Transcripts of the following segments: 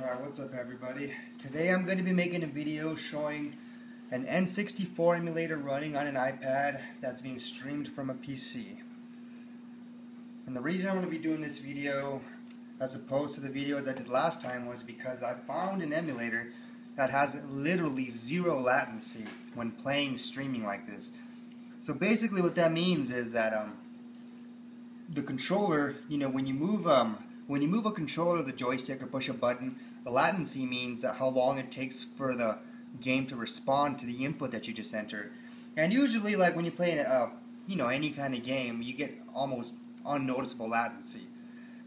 Alright, what's up everybody? Today I'm going to be making a video showing an N64 emulator running on an iPad that's being streamed from a PC. And the reason I'm going to be doing this video as opposed to the videos I did last time was because I found an emulator that has literally zero latency when playing streaming like this. So basically what that means is that um, the controller, you know, when you move um, when you move a controller, the joystick, or push a button, the latency means how long it takes for the game to respond to the input that you just entered. And usually, like when you play, a, you know, any kind of game, you get almost unnoticeable latency.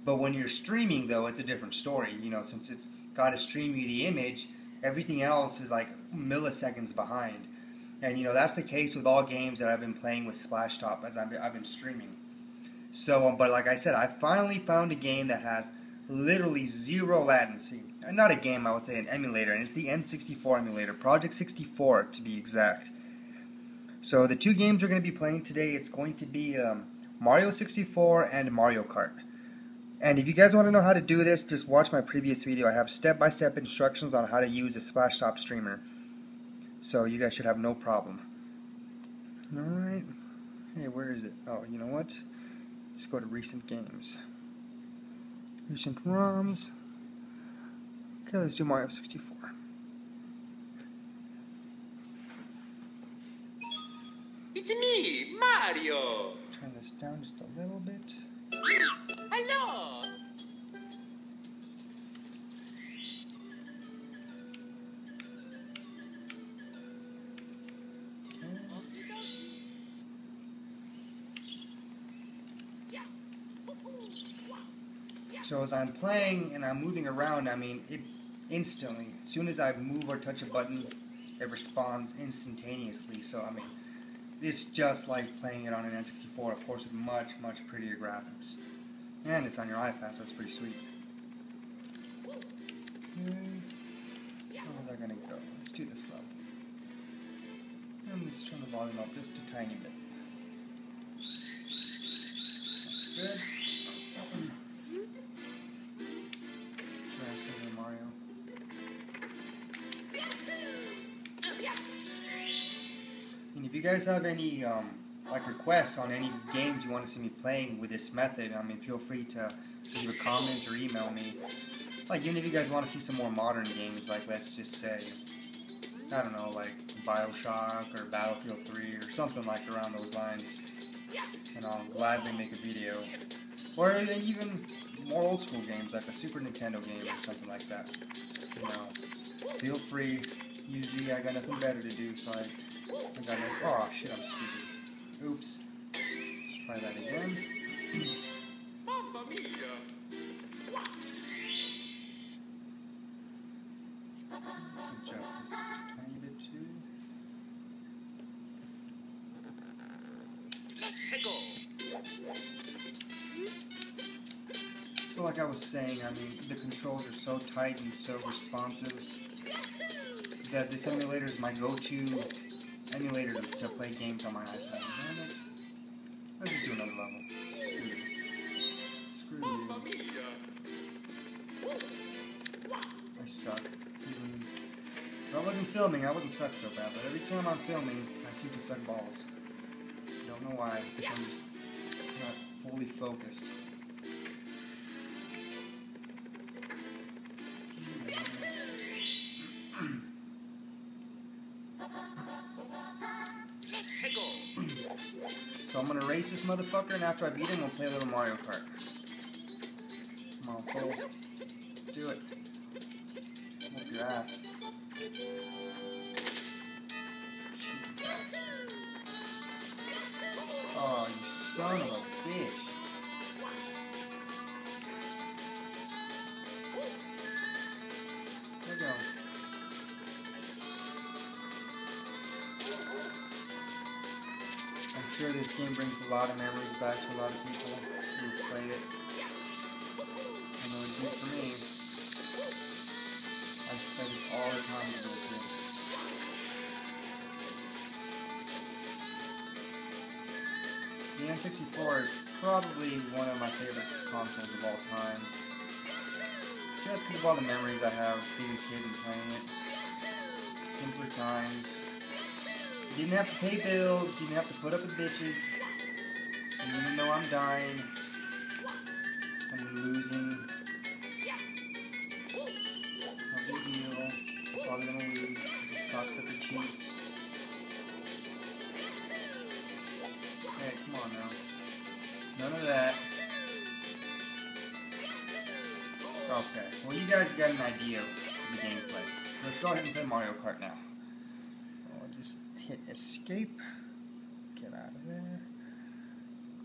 But when you're streaming, though, it's a different story. You know, since it's got to stream you the image, everything else is like milliseconds behind. And you know that's the case with all games that I've been playing with Splashtop as I've been, I've been streaming. So, um, but like I said, I finally found a game that has literally zero latency. Not a game, I would say an emulator, and it's the N64 emulator, Project 64 to be exact. So the two games we're going to be playing today, it's going to be um, Mario 64 and Mario Kart. And if you guys want to know how to do this, just watch my previous video. I have step-by-step -step instructions on how to use a Splashtop streamer. So you guys should have no problem. Alright. Hey, where is it? Oh, you know what? Let's go to recent games. Recent ROMs. Okay, let's do Mario 64. It's me, Mario. Turn this down just a little bit. Hello. So as I'm playing and I'm moving around, I mean, it instantly, as soon as I move or touch a button, it responds instantaneously. So, I mean, it's just like playing it on an N64, of course, with much, much prettier graphics. And it's on your iPad, so it's pretty sweet. Hmm. How's that going to go? Let's do this level. And let's turn the volume up just a tiny bit. Guys have any um, like requests on any games you want to see me playing with this method, I mean, feel free to leave a comment or email me. Like, even if you guys want to see some more modern games, like let's just say, I don't know, like Bioshock or Battlefield 3 or something like around those lines, and I'll gladly make a video. Or even more old school games, like a Super Nintendo game or something like that. You know, feel free. Usually I got nothing better to do, so I I got it. Oh shit, I'm stupid. Oops. Let's try that again. Mamma mia! Adjust this a tiny bit too. Let's go! So like I was saying, I mean, the controls are so tight and so responsive that this emulator is my go-to emulator to, to play games on my iPad. let's, let's just do another level. Screw this. Screw you. I suck. If I wasn't filming, I wouldn't suck so bad, but every time I'm filming, I seem to suck balls. Don't know why, because I'm just not fully focused. So I'm gonna race this motherfucker, and after I beat him, we'll play a little Mario Kart. Come on, Cole. Do it. Whoop your ass. Oh, you son of a bitch. Sure this game brings a lot of memories back to a lot of people who've played it. I know for me. I spent all the time with this game. The N64 is probably one of my favorite consoles of all time. Just because of all the memories I have being a kid and playing it. Simpler times. You didn't have to pay bills, you didn't have to put up with bitches. And even though I'm dying, I'm losing. No big deal. Probably gonna lose because this cocksucker cheats. Hey, come on now. None of that. Okay, well you guys got an idea of the gameplay. Let's go ahead and play Mario Kart now. I'll just hit escape. Get out of there.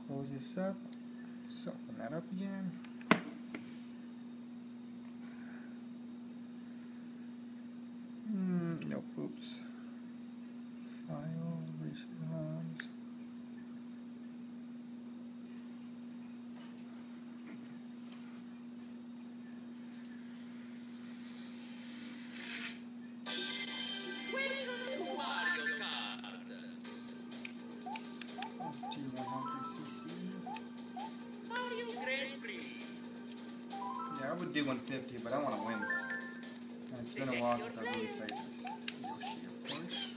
Close this up. Let's open that up again. Hmm, nope, oops. Would do 150, but I want to win. And it's been a while since I really played this. Yoshi, of course.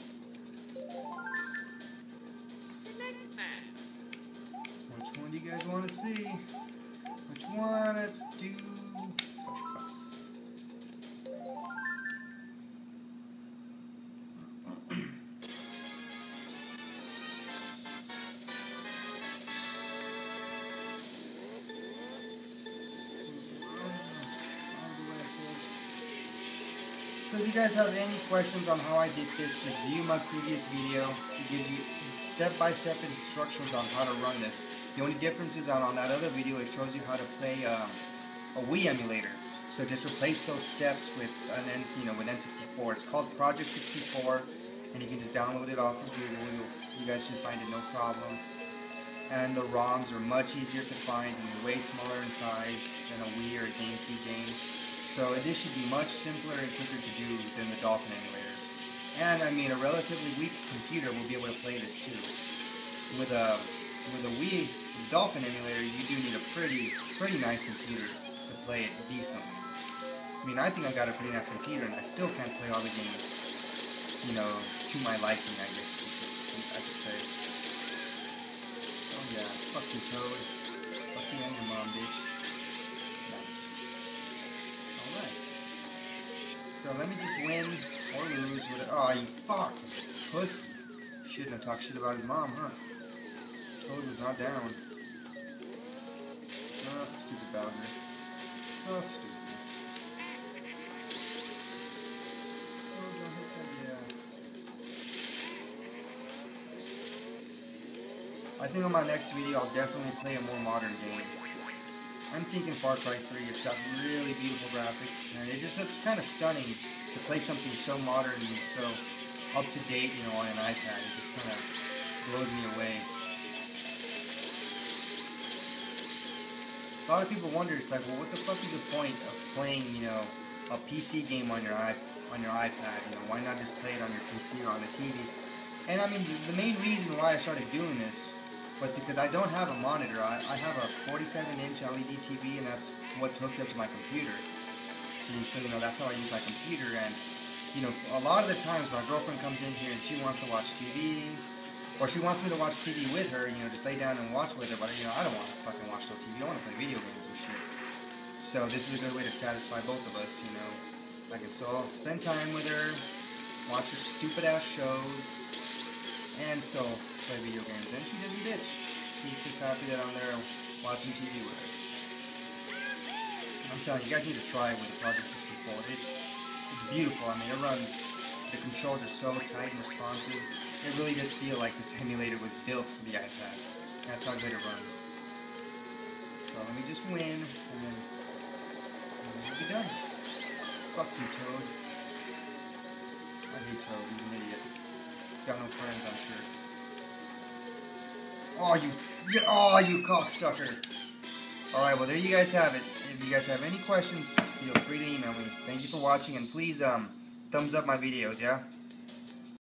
Which one do you guys want to see? Which one? Let's do So if you guys have any questions on how I did this, just view my previous video. to give you step-by-step instructions on how to run this. The only difference is that on that other video, it shows you how to play um, a Wii emulator. So just replace those steps with an N, you know, with N64. It's called Project 64, and you can just download it off of Google. You guys should find it no problem. And the ROMs are much easier to find and way smaller in size than a Wii or a GameCube game. So this should be much simpler and quicker to do than the Dolphin emulator. And I mean, a relatively weak computer will be able to play this too. With a with a Wii Dolphin emulator, you do need a pretty pretty nice computer to play it decently. I mean, I think I got a pretty nice computer, and I still can't play all the games, you know, to my liking. I guess I could say. Oh yeah, fuck you, Toad. Fuck you and your mom, bitch. So let me just win or lose with it. Oh, you fuck. Puss. Shouldn't have talked shit about his mom, huh? Toad was not down. Oh, stupid Bowser. Oh, stupid. Oh, yeah. I think on my next video I'll definitely play a more modern game. I'm thinking Far Cry 3. It's got really beautiful graphics, and it just looks kind of stunning to play something so modern and so up to date, you know, on an iPad. It just kind of blows me away. A lot of people wonder, it's like, well, what the fuck is the point of playing, you know, a PC game on your i on your iPad? You know, why not just play it on your PC or on the TV? And I mean, the main reason why I started doing this was because I don't have a monitor. I, I have a 47-inch LED TV, and that's what's hooked up to my computer. So, so, you know, that's how I use my computer. And, you know, a lot of the times my girlfriend comes in here and she wants to watch TV, or she wants me to watch TV with her, you know, just lay down and watch with her. But, you know, I don't want to fucking watch no TV. I want to play video games and shit. So this is a good way to satisfy both of us, you know. I can still spend time with her, watch her stupid ass shows, and still play video games. And she doesn't bitch. She's just happy that I'm there watching TV with her. I'm telling you, you guys need to try it with the Project 64. It, it's beautiful. I mean, it runs. The controls are so tight and responsive. It really does feel like this emulator was built for the iPad. That's how good it runs. So let me just win, and then, we'll be done. Fuck you, Toad. I hate Toad. He's an idiot. He's got no friends, I'm sure. Oh, you, oh, you cocksucker. Alright, well, there you guys have it. If you guys have any questions, feel free to email me. Thank you for watching, and please, um, thumbs up my videos, yeah?